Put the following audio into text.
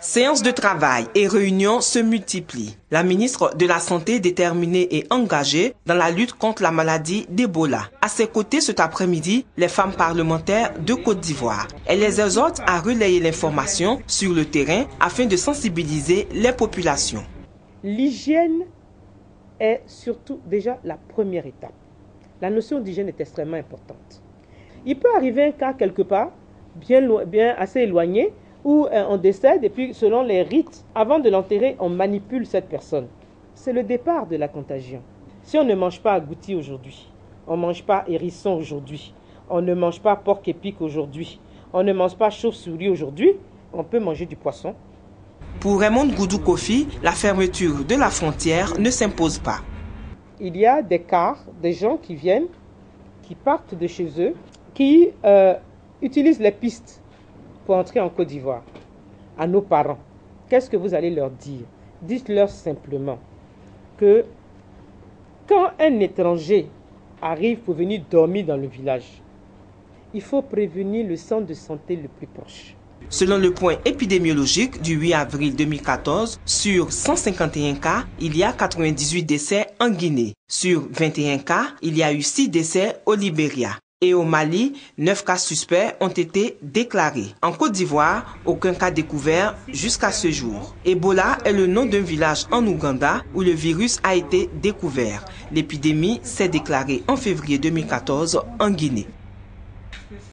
Séances de travail et réunions se multiplient. La ministre de la Santé déterminée et engagée dans la lutte contre la maladie d'Ebola. À ses côtés cet après-midi, les femmes parlementaires de Côte d'Ivoire. Elle les exhorte à relayer l'information sur le terrain afin de sensibiliser les populations. L'hygiène est surtout déjà la première étape. La notion d'hygiène est extrêmement importante. Il peut arriver un cas quelque part, bien, bien assez éloigné, où euh, on décède et puis selon les rites, avant de l'enterrer, on manipule cette personne. C'est le départ de la contagion. Si on ne mange pas agouti aujourd'hui, on ne mange pas hérisson aujourd'hui, on ne mange pas porc épic aujourd'hui, on ne mange pas chauve-souris aujourd'hui, on peut manger du poisson. Pour Raymond Goudou Kofi, la fermeture de la frontière ne s'impose pas. Il y a des cas, des gens qui viennent, qui partent de chez eux, qui euh, utilisent les pistes pour entrer en Côte d'Ivoire, à nos parents, qu'est-ce que vous allez leur dire? Dites-leur simplement que quand un étranger arrive pour venir dormir dans le village, il faut prévenir le centre de santé le plus proche. Selon le point épidémiologique du 8 avril 2014, sur 151 cas, il y a 98 décès en Guinée. Sur 21 cas, il y a eu 6 décès au Libéria. Et au Mali, 9 cas suspects ont été déclarés. En Côte d'Ivoire, aucun cas découvert jusqu'à ce jour. Ebola est le nom d'un village en Ouganda où le virus a été découvert. L'épidémie s'est déclarée en février 2014 en Guinée.